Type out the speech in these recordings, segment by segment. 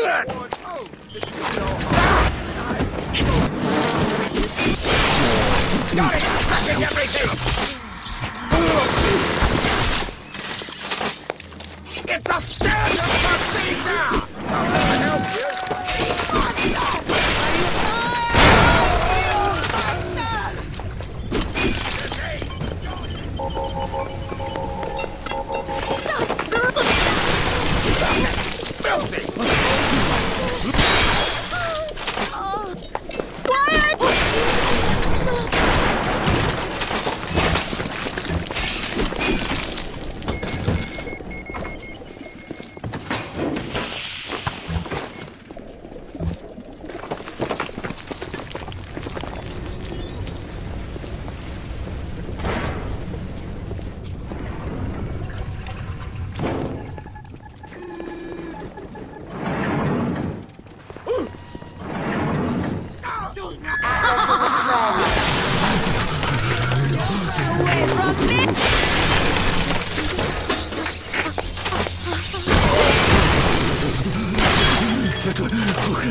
Keep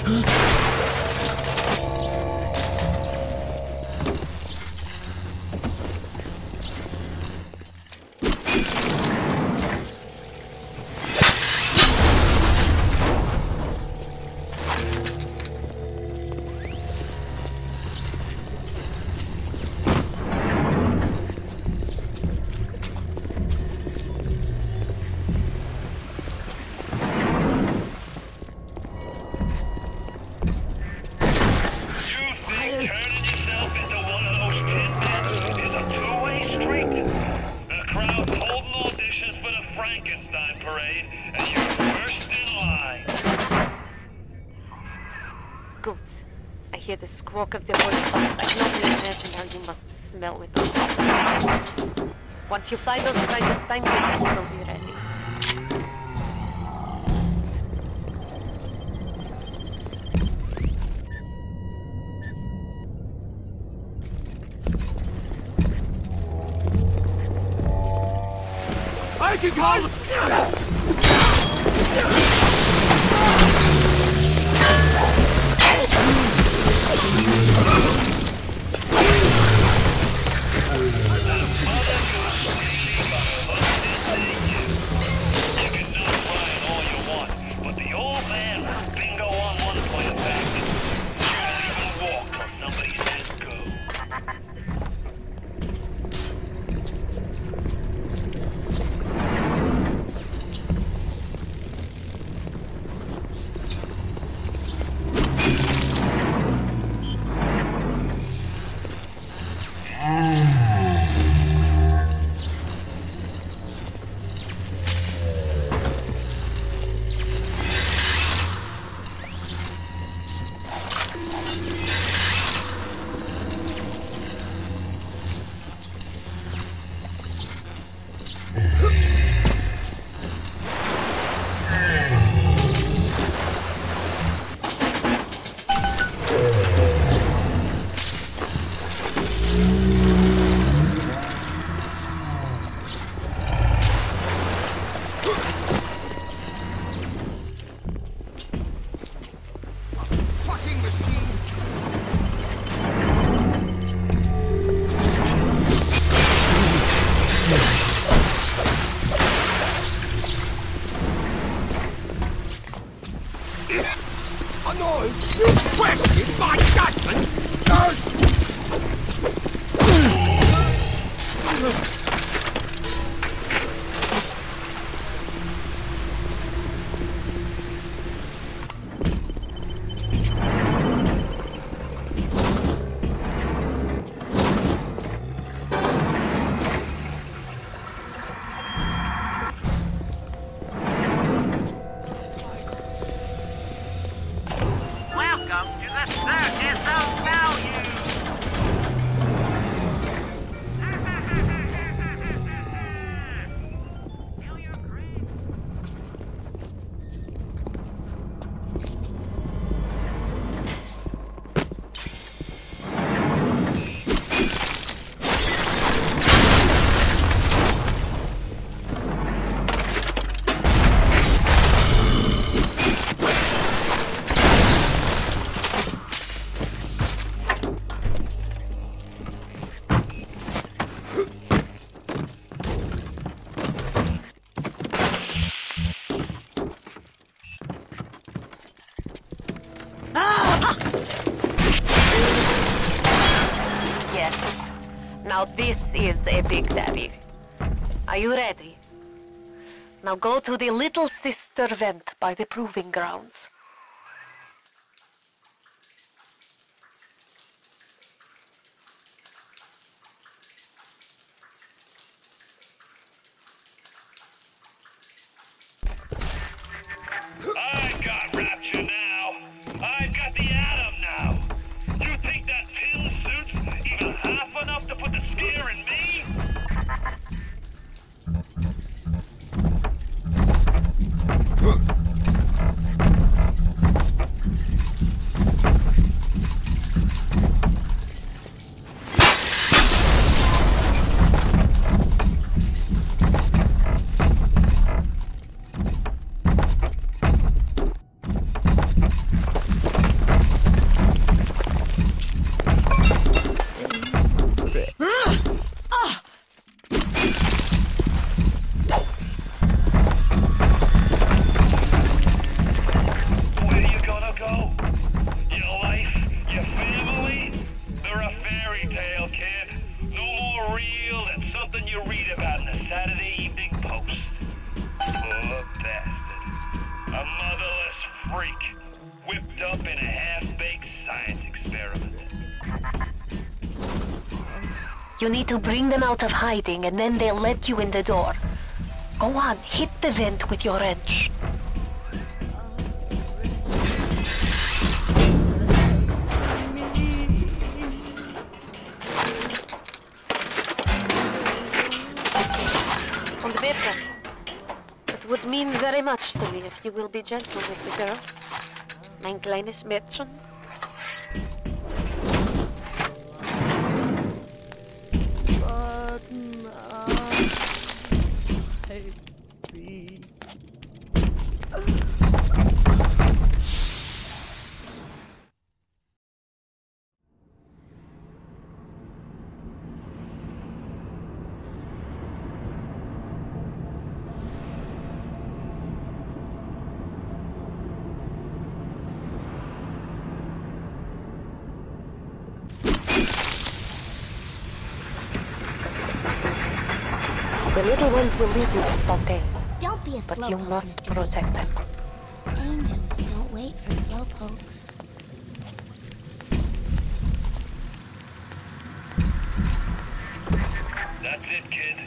You the of the voice. I can only imagine how you must smell with those. Once you find those Frankenstein babies, will be ready. I can call the... You can do crying all you want, but the old man was bingo on one point of fact. You don't even walk till somebody says go. Now this is a big daddy. Are you ready? Now go to the little sister vent by the proving grounds. You need to bring them out of hiding and then they'll let you in the door. Go on, hit the vent with your wrench. On the bitte, it would mean very much to me if you will be gentle with the girl. Mein kleines Mädchen. Little ones will lead you to Fontaine, Don't be a but you slowpoke, must Mr. protect them. Angels don't wait for slowpokes. That's it, kid.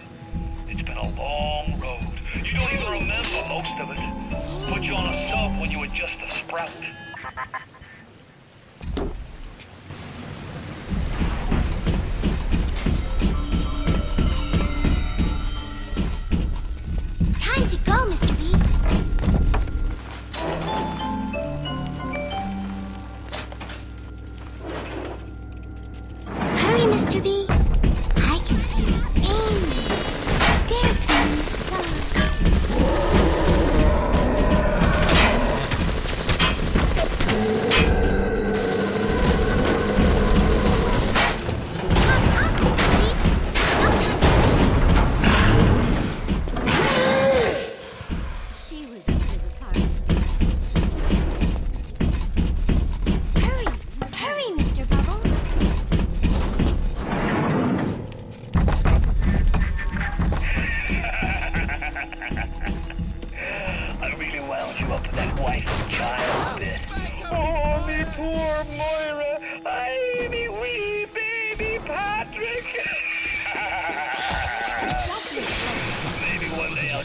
It's been a long road. You don't even remember most of it. Put you on a sub when you were just a sprout.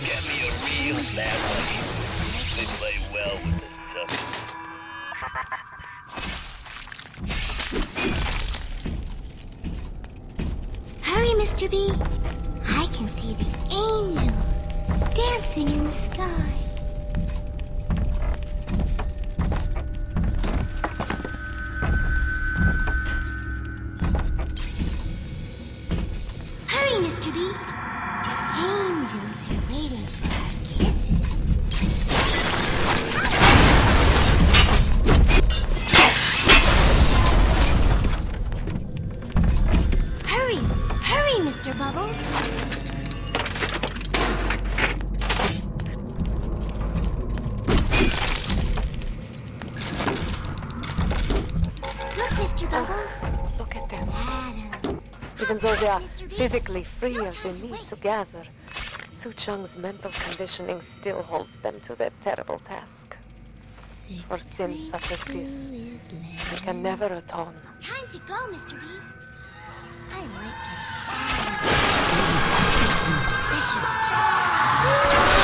Get me a real family. They play well with the suckers. Hurry, Mr. B. I can see the angels dancing in the sky. Hurry, Mr. B. Bubbles! Look at them. Even though they are physically free of the need to gather, Suchong's mental conditioning still holds them to their terrible task. For sins such as this, they can never atone. Time to go, Mr. B. I like it.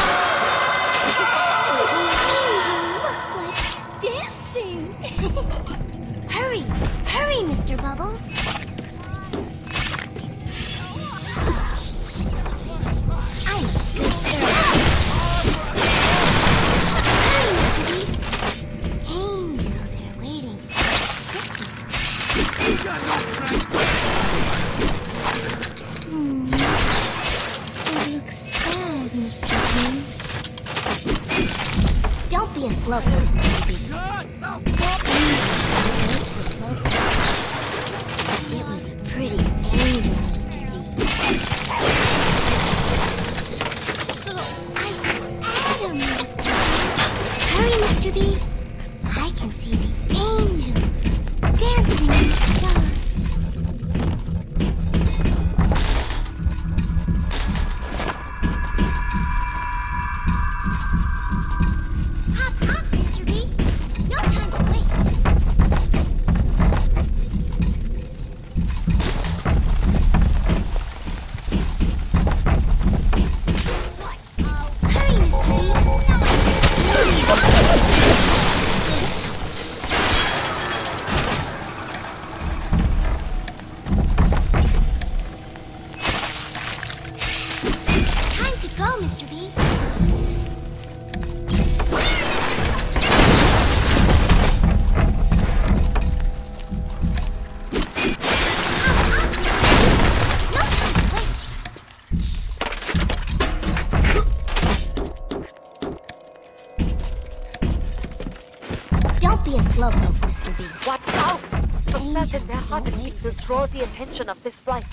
Hurry, hurry, Mr. Bubbles. For draw the attention of this blighter.